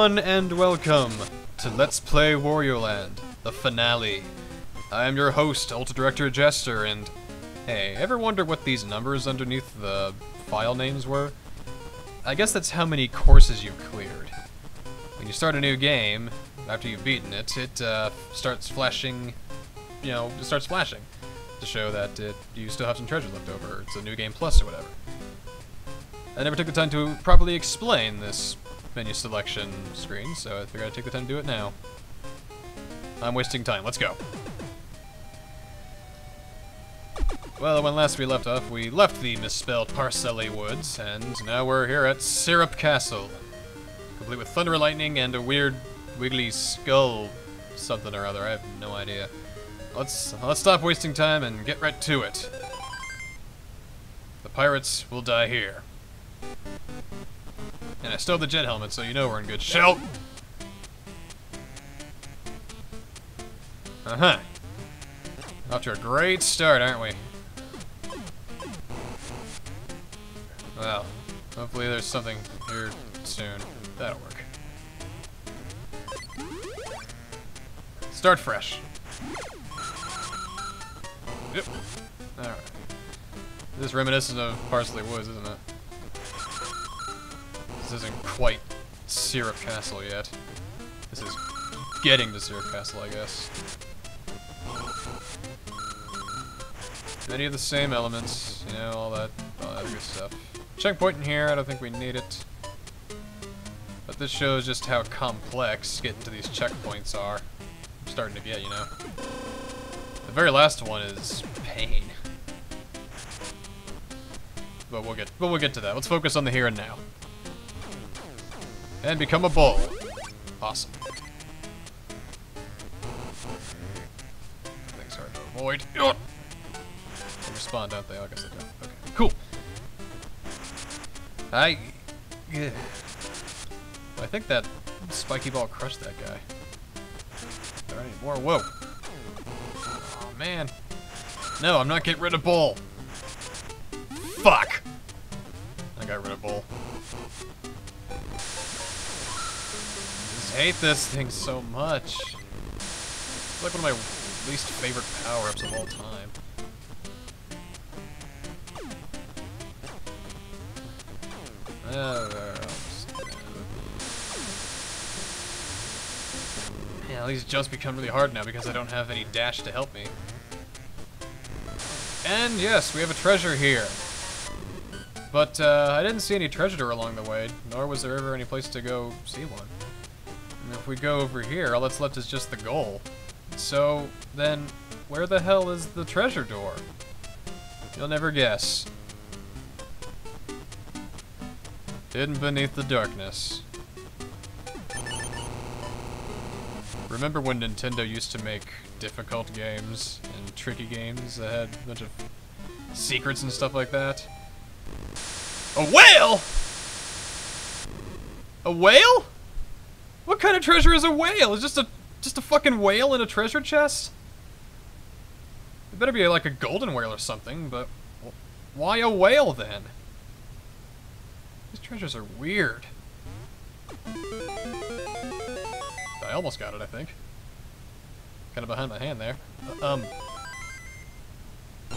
everyone and welcome to Let's Play Wario Land, the finale. I am your host, Ultra Director Jester, and hey, ever wonder what these numbers underneath the file names were? I guess that's how many courses you've cleared. When you start a new game, after you've beaten it, it uh, starts flashing, you know, it starts flashing to show that it, you still have some treasure left over. It's a new game plus or whatever. I never took the time to properly explain this menu selection screen, so I figured I'd take the time to do it now. I'm wasting time. Let's go. Well, when last we left off, we left the misspelled Parsley Woods, and now we're here at Syrup Castle. Complete with thunder lightning and a weird wiggly skull something or other. I have no idea. Let's let's stop wasting time and get right to it. The pirates will die here. And I stole the jet helmet, so you know we're in good shape. Uh-huh. Off to a great start, aren't we? Well, hopefully there's something here soon. That'll work. Start fresh. Yep. Alright. This is reminiscent of Parsley Woods, isn't it? This isn't quite Syrup Castle yet. This is getting to Syrup Castle, I guess. Many of the same elements, you know, all that, all that good stuff. Checkpoint in here, I don't think we need it. But this shows just how complex getting to these checkpoints are. I'm starting to get, you know. The very last one is pain. But we'll get, but we'll get to that. Let's focus on the here and now. And become a bull. Awesome. Things hard to avoid. They respond, don't they? Oh, I guess they don't. Okay, cool. I... Yeah. I think that spiky ball crushed that guy. There any more? Whoa. Oh, man. No, I'm not getting rid of Bull. Fuck. I got rid of Bull. I hate this thing so much. It's like one of my least favorite power-ups of all time. Uh, yeah, these jumps become really hard now because I don't have any dash to help me. And yes, we have a treasure here. But uh, I didn't see any treasure along the way, nor was there ever any place to go see one. If we go over here, all that's left is just the goal. So, then, where the hell is the treasure door? You'll never guess. Hidden beneath the darkness. Remember when Nintendo used to make difficult games and tricky games that had a bunch of secrets and stuff like that? A whale? A whale? What kind of treasure is a whale? Is just a just a fucking whale in a treasure chest? It better be like a golden whale or something, but why a whale then? These treasures are weird. I almost got it, I think. Kind of behind my hand there. Uh, um.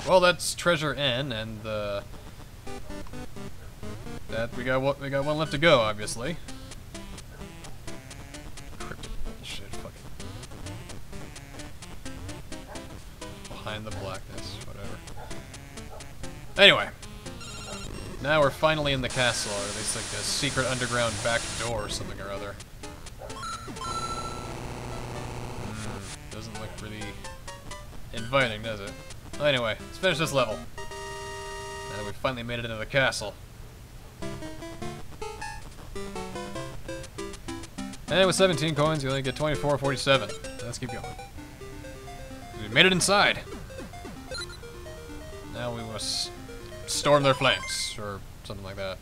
Well, that's treasure N, and uh, that we got what we got one left to go, obviously. Behind the blackness, whatever. Anyway. Now we're finally in the castle, or at least like a secret underground back door or something or other. Mm, doesn't look really inviting, does it? Anyway, let's finish this level. Now that we finally made it into the castle. And with 17 coins, you only get 24.47. Let's keep going. We made it inside. Storm their flanks, or something like that.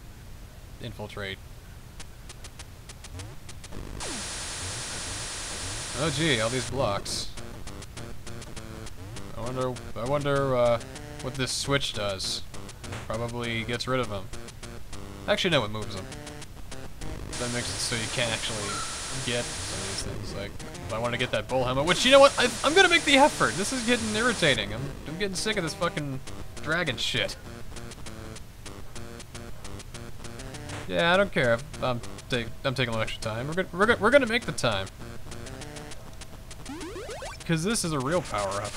Infiltrate. Oh gee, all these blocks. I wonder. I wonder uh, what this switch does. Probably gets rid of them. Actually, no, it moves them. That makes it so you can't actually get some of these things. Like, if I want to get that bull helmet, which you know what, I, I'm gonna make the effort. This is getting irritating. I'm, I'm getting sick of this fucking dragon shit. Yeah, I don't care. I'm take, I'm taking a little extra time. We're gonna we're gonna we're gonna make the time. Cause this is a real power up.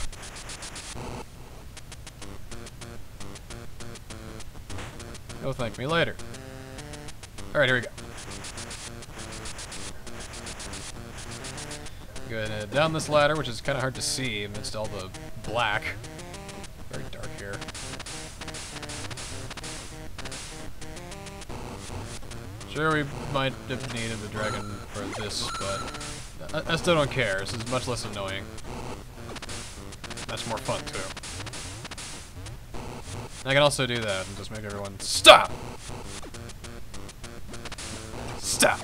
You'll thank me later. Alright, here we go. Go ahead down this ladder, which is kind of hard to see amidst all the black. Sure, we might have needed the dragon for this, but I, I still don't care. This is much less annoying. That's more fun, too. I can also do that and just make everyone STOP! Stop!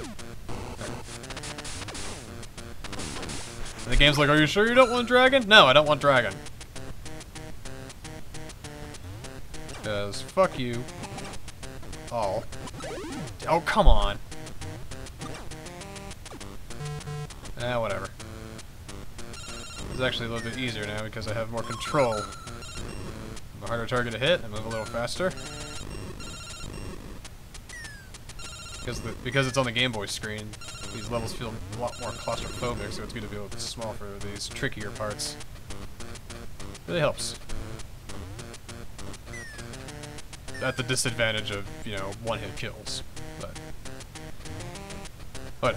And the game's like, are you sure you don't want dragon? No, I don't want dragon. Because fuck you. All. Oh, come on. Eh, whatever. It's actually a little bit easier now because I have more control. I'm a harder target to hit, I move a little faster. Because the, because it's on the Game Boy screen, these levels feel a lot more claustrophobic, so it's good to be a little bit small for these trickier parts. Really helps. At the disadvantage of, you know, one-hit kills, but...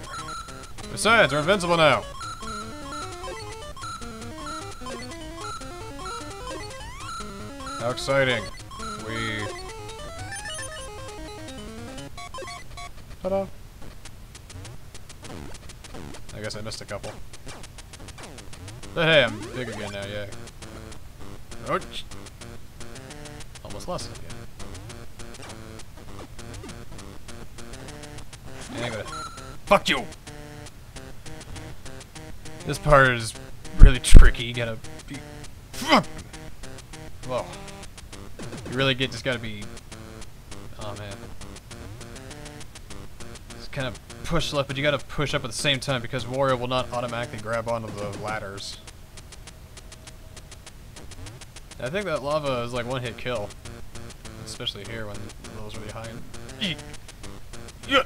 Besides, we're invincible now! How exciting. We... Ta-da! I guess I missed a couple. But hey, I'm big again now, yeah. Ouch! Almost lost again. And. Fuck you! This part is really tricky, you gotta be... Fuck! Whoa. You really get just gotta be... Oh man. Just kind of push left, but you gotta push up at the same time because Wario will not automatically grab onto the ladders. I think that lava is like one hit kill. Especially here when the level's really high. Yeah.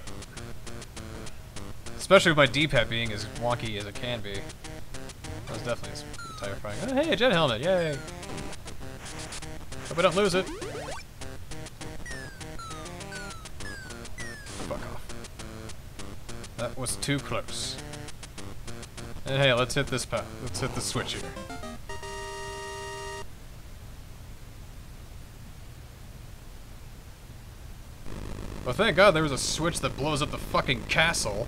Especially with my D-pad being as wonky as it can be. That was definitely terrifying. Oh, hey, a jet helmet, yay! Hope I don't lose it. Fuck off. That was too close. And hey, let's hit this path. Let's hit the switch here. Well, thank God there was a switch that blows up the fucking castle.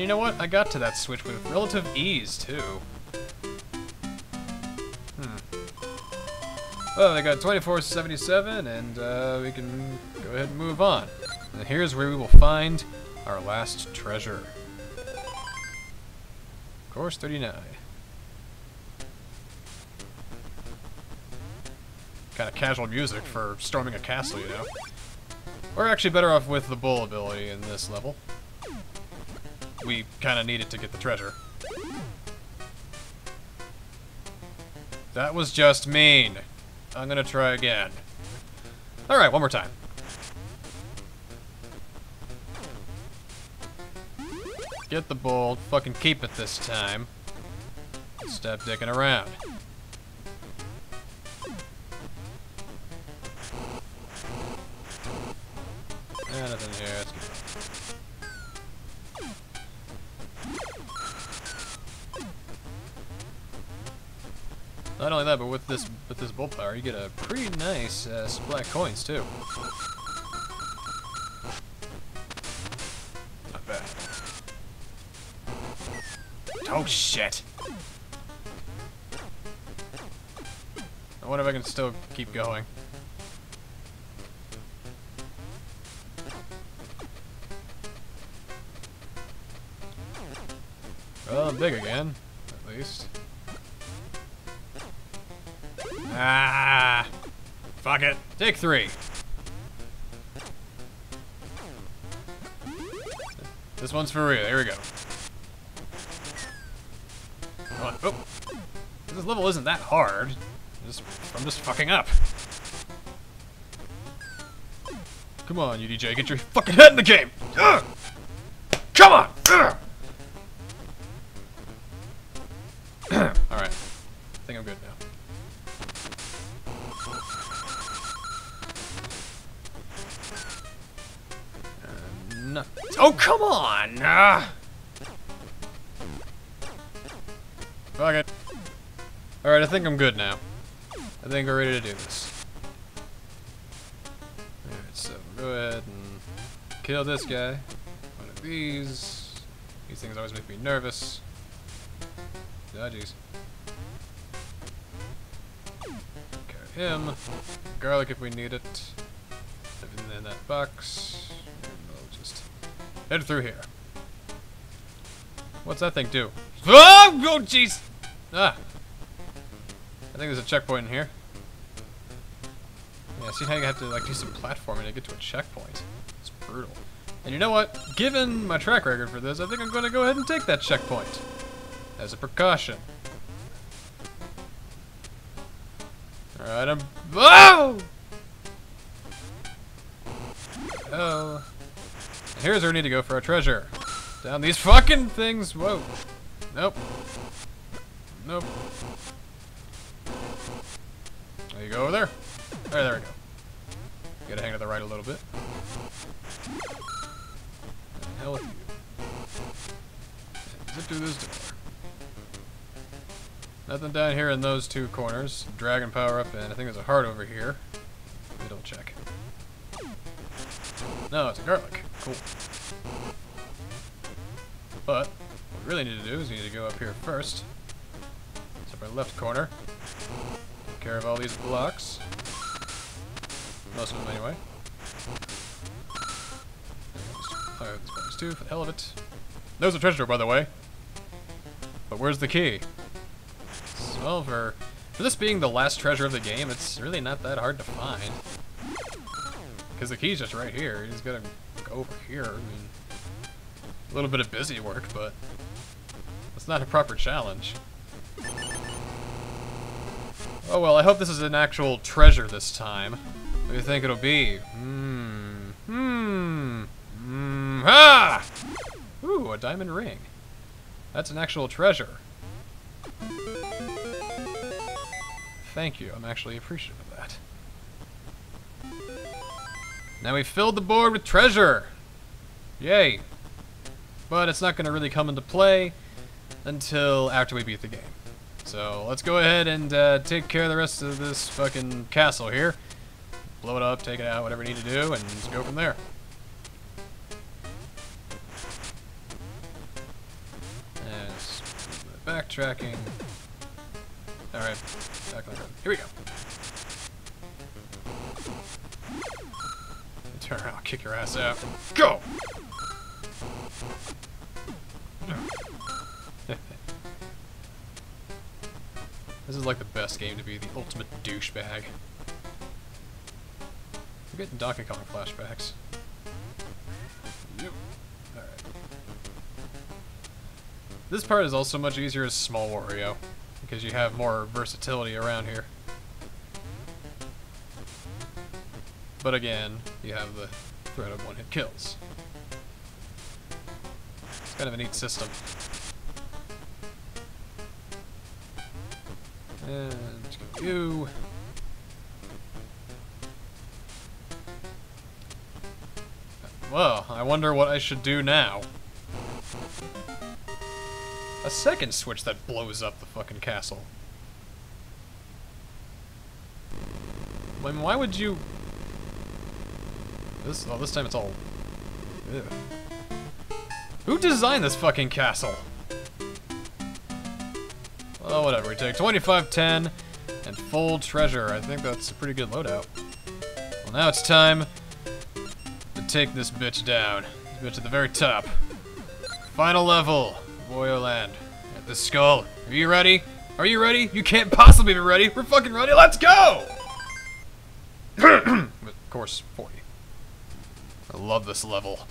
And you know what? I got to that switch with relative ease, too. Hmm. Well, I got 2477, and uh, we can go ahead and move on. And here's where we will find our last treasure. Course 39. Kind of casual music for storming a castle, you know. We're actually better off with the bull ability in this level we kind of needed to get the treasure. That was just mean. I'm gonna try again. Alright, one more time. Get the bull, fucking keep it this time. Stop dicking around. Anything here, Not only that, but with this with this bullpower, you get a pretty nice uh, black coins too. Not bad. Oh shit! I wonder if I can still keep going. Well, I'm big again, at least. Ah! Fuck it. Take three. This one's for real. Here we go. Come on. Oh! This level isn't that hard. Just, I'm just fucking up. Come on, UDJ, get your fucking head in the game! Ugh! Think I'm good now. I think we're ready to do this. Alright, so go ahead and kill this guy. One of these. These things always make me nervous. Ah, jeez. Carry him. Garlic if we need it. Everything in that box. And we'll just head through here. What's that thing do? Oh, oh jeez! Ah! I think there's a checkpoint in here. Yeah, see how you have to like do some platforming to get to a checkpoint. It's brutal. And you know what? Given my track record for this, I think I'm going to go ahead and take that checkpoint. As a precaution. Alright, I'm... Oh! Oh. Here's where we need to go for our treasure. Down these fucking things. Whoa. Nope. Nope. Go over there. There, there we go. Gotta hang to the right a little bit. Hell with you. Zip through this door. Nothing down here in those two corners. Dragon power up, and I think there's a heart over here. Let me double check. No, it's a garlic. Cool. But, what we really need to do is we need to go up here first. It's up our left corner. Care of all these blocks. Most of them, anyway. Buttons too, for the hell of it. There's a treasure by the way. But where's the key? Well, for, for this being the last treasure of the game, it's really not that hard to find. Because the key's just right here. Just gotta go over here. I mean, a little bit of busy work, but it's not a proper challenge. Oh well, I hope this is an actual treasure this time. What do you think it'll be? Hmm. Hmm. Hmm. Ah! Ooh, a diamond ring. That's an actual treasure. Thank you. I'm actually appreciative of that. Now we filled the board with treasure. Yay. But it's not going to really come into play until after we beat the game. So let's go ahead and uh, take care of the rest of this fucking castle here. Blow it up, take it out, whatever we need to do, and just go from there. And backtracking. Alright, back on the road. Here we go. Turn around, kick your ass out. Go! This is like the best game to be the ultimate douchebag. We're getting Donkey Kong flashbacks. Yep. Alright. This part is also much easier as Small Wario, because you have more versatility around here. But again, you have the threat of one-hit kills. It's kind of a neat system. And you. Well, I wonder what I should do now. A second switch that blows up the fucking castle. I mean, why would you... This, oh, this time it's all... Ew. Who designed this fucking castle? Well, whatever. We take 2510 and full treasure. I think that's a pretty good loadout. Well, now it's time to take this bitch down. This bitch at the very top. Final level. Wario Land. At the skull. Are you ready? Are you ready? You can't possibly be ready. We're fucking ready. Let's go! of course, 40. I love this level.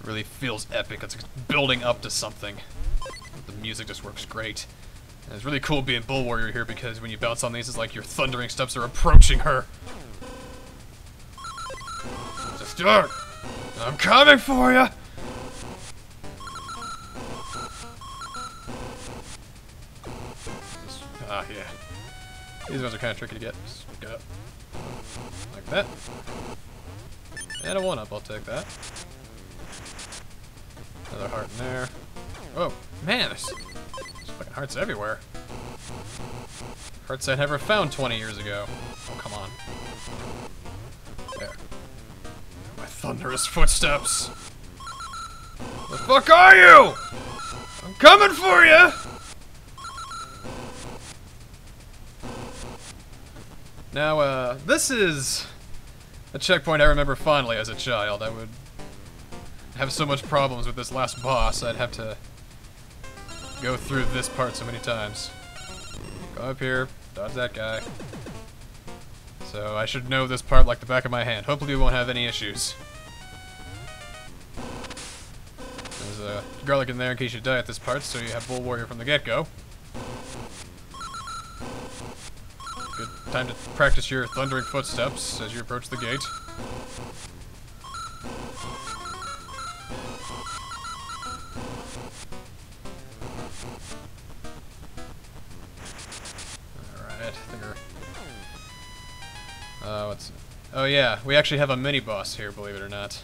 It really feels epic. It's building up to something. The music just works great. It's really cool being Bull Wario here because when you bounce on these, it's like your thundering steps are approaching her. Just. I'm coming for you. Ah, yeah. These ones are kind of tricky to get. Just up. Like that. And a one-up, I'll take that. Another heart in there. Oh, man, there's, hearts everywhere. Hearts I never found 20 years ago. Oh, come on. There. My thunderous footsteps. The fuck are you? I'm coming for you! Now, uh, this is a checkpoint I remember fondly as a child. I would have so much problems with this last boss, I'd have to go through this part so many times. Go up here, dodge that guy. So I should know this part like the back of my hand. Hopefully we won't have any issues. There's a garlic in there in case you die at this part, so you have Bull Wario from the get-go. Good time to practice your thundering footsteps as you approach the gate. Oh yeah, we actually have a mini-boss here, believe it or not.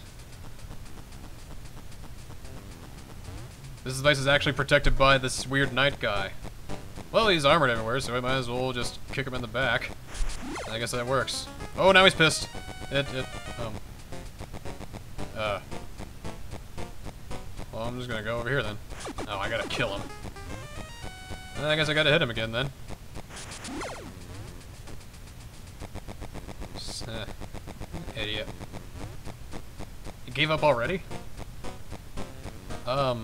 This device is actually protected by this weird knight guy. Well, he's armored everywhere, so we might as well just kick him in the back. I guess that works. Oh, now he's pissed. It, it, um... Uh... Well, I'm just gonna go over here then. Oh, I gotta kill him. I guess I gotta hit him again then. Uh, idiot. You gave up already? Um...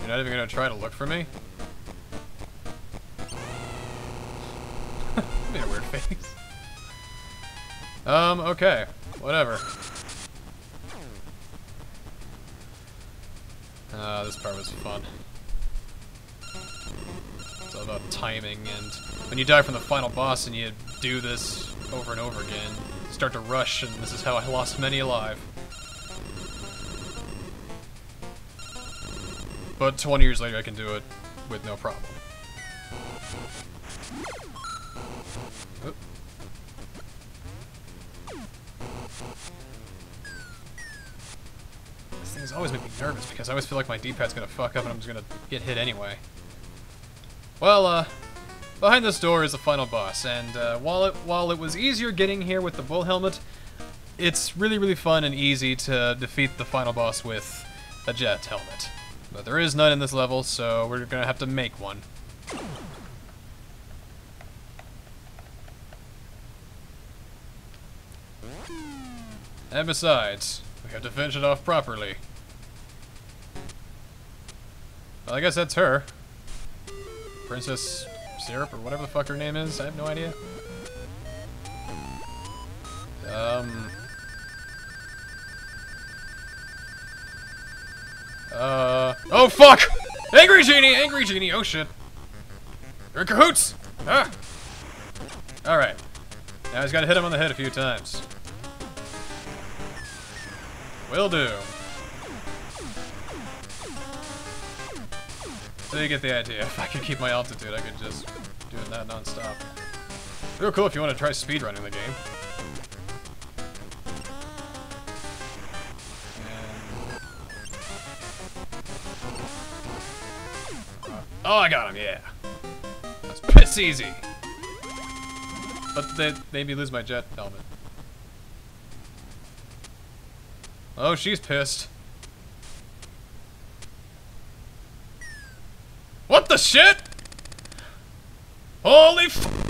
You're not even gonna try to look for me? Made a weird face. Um, okay. Whatever. Uh, this part was fun. About uh, timing, and when you die from the final boss and you do this over and over again, start to rush, and this is how I lost many alive. But 20 years later, I can do it with no problem. Oop. Things always make me nervous because I always feel like my D-pad's gonna fuck up and I'm just gonna get hit anyway. Well, uh, behind this door is the final boss, and uh, while it while it was easier getting here with the bull helmet, it's really really fun and easy to defeat the final boss with a jet helmet. But there is none in this level, so we're gonna have to make one. And besides, we have to finish it off properly. Well, I guess that's her. Princess Syrup, or whatever the fuck her name is. I have no idea. Um... Uh... Oh, fuck! Angry Genie! Angry Genie! Oh, shit. You're in cahoots! Ah! Alright. Now he's gotta hit him on the head a few times. Will do. So you get the idea. If I could keep my altitude, I could just do that non-stop. Real cool if you want to try speedrunning the game. Oh, I got him, yeah. That's piss easy. But they made me lose my jet helmet. Oh, she's pissed. What the shit? Holy f-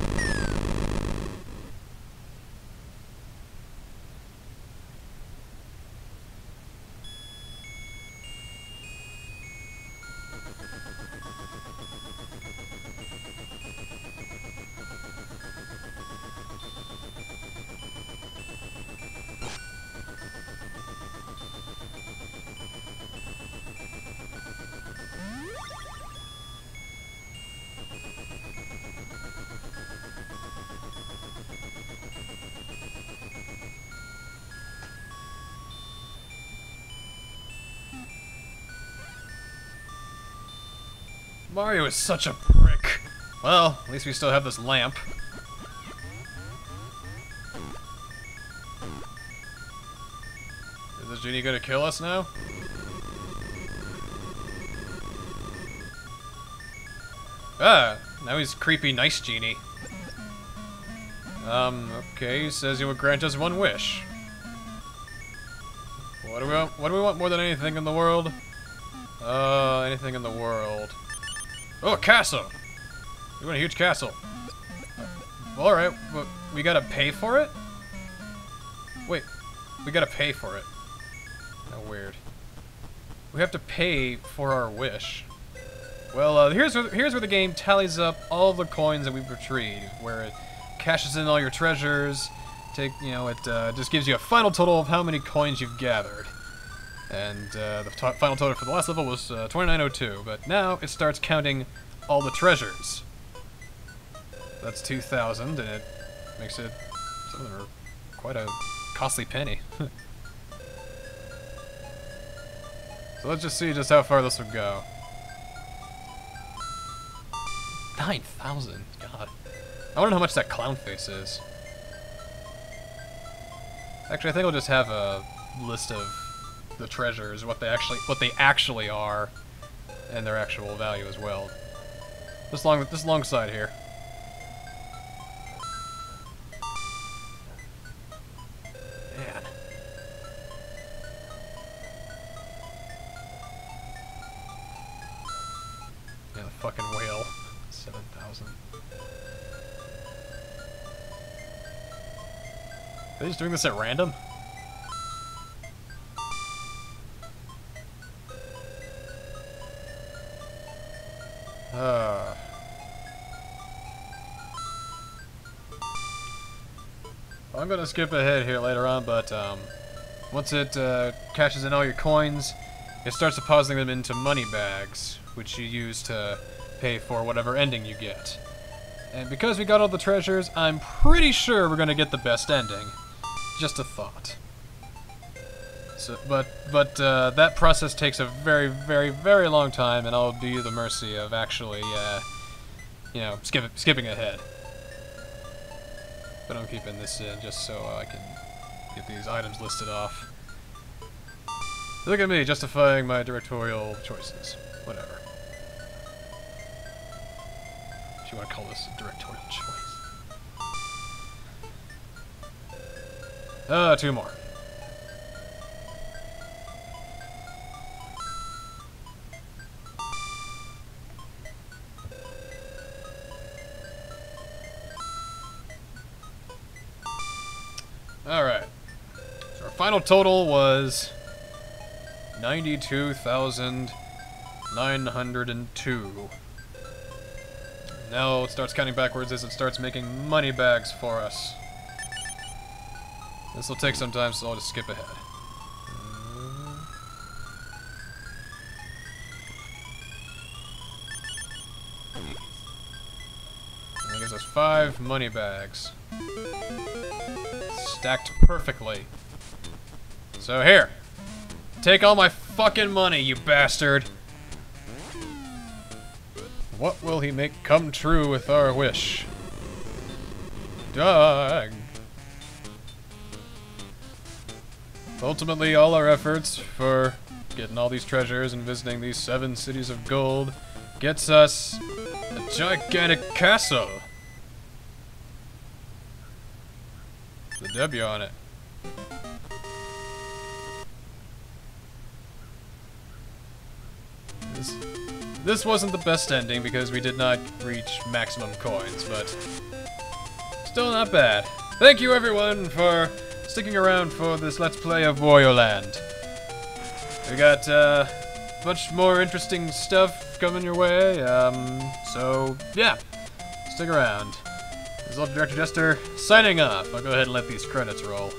Mario is such a prick. Well, at least we still have this lamp. Is this genie gonna kill us now? Ah, now he's creepy nice genie. Um, okay, he says he will grant us one wish. What do we want, what do we want more than anything in the world? Uh, anything in the world. Oh, a castle! We want a huge castle. Well, alright, but we gotta pay for it? Wait, we gotta pay for it. How weird. We have to pay for our wish. Well, uh, here's where, here's where the game tallies up all the coins that we've retrieved, where it cashes in all your treasures. Take, you know, it uh, just gives you a final total of how many coins you've gathered. And uh, the final total for the last level was uh, 2902, but now it starts counting all the treasures. That's 2,000, and it makes it some of them are quite a costly penny. so let's just see just how far this would go. 9,000? God. I wonder how much that clown face is. Actually, I think I'll just have a list of the treasures, what they actually what they actually are, and their actual value as well. This long this long side here. Man. Yeah, the fucking whale. 7,000. Are they just doing this at random? I'm gonna skip ahead here later on, but um, once it uh, cashes in all your coins, it starts depositing them into money bags, which you use to pay for whatever ending you get. And because we got all the treasures, I'm pretty sure we're gonna get the best ending. Just a thought. So, but but uh, that process takes a very, very, very long time, and I'll do you the mercy of actually, uh, you know, skip, skipping ahead. But I'm keeping this in just so I can get these items listed off. Look at me, justifying my directorial choices. Whatever. If you want to call this a directorial choice. Uh, two more. Final total was 92,902. Now it starts counting backwards as it starts making money bags for us. This will take some time, so I'll just skip ahead. That gives us five money bags. Stacked perfectly. So here. Take all my fucking money, you bastard! What will he make come true with our wish? Doug! Ultimately, all our efforts for getting all these treasures and visiting these seven cities of gold gets us a gigantic castle. The W on it. This, this wasn't the best ending because we did not reach maximum coins, but still not bad. Thank you everyone for sticking around for this Let's Play of Wario Land. We got uh, much more interesting stuff coming your way, um, so yeah, stick around. This is Director Jester signing off. I'll go ahead and let these credits roll.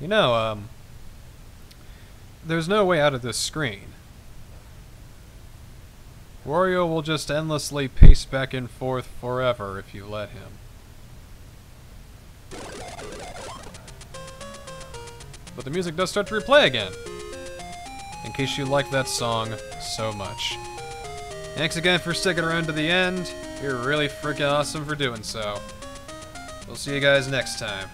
You know, um, there's no way out of this screen. Wario will just endlessly pace back and forth forever if you let him. But the music does start to replay again. In case you like that song so much. Thanks again for sticking around to the end. You're really freaking awesome for doing so. We'll see you guys next time.